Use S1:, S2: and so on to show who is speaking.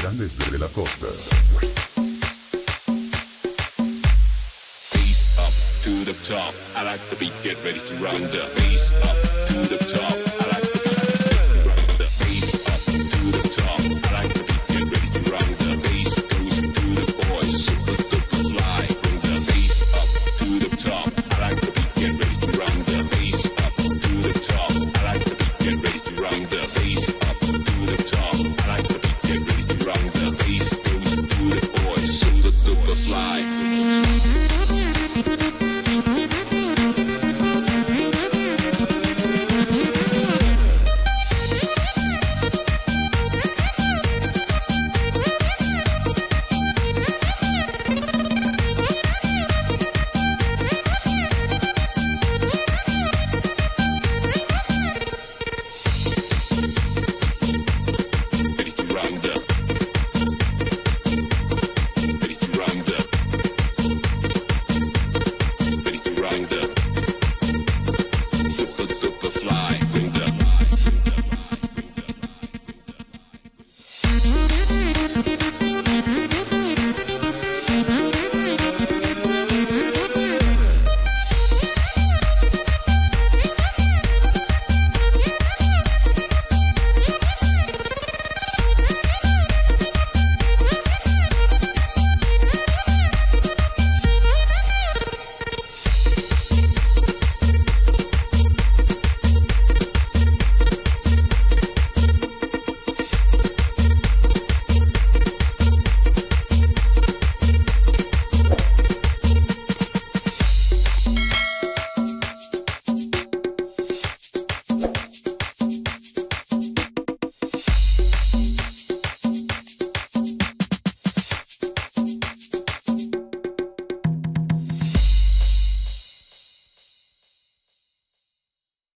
S1: Grandes de la costa.
S2: Face up to the top. I like the beat, get ready to round up. Face up to the top.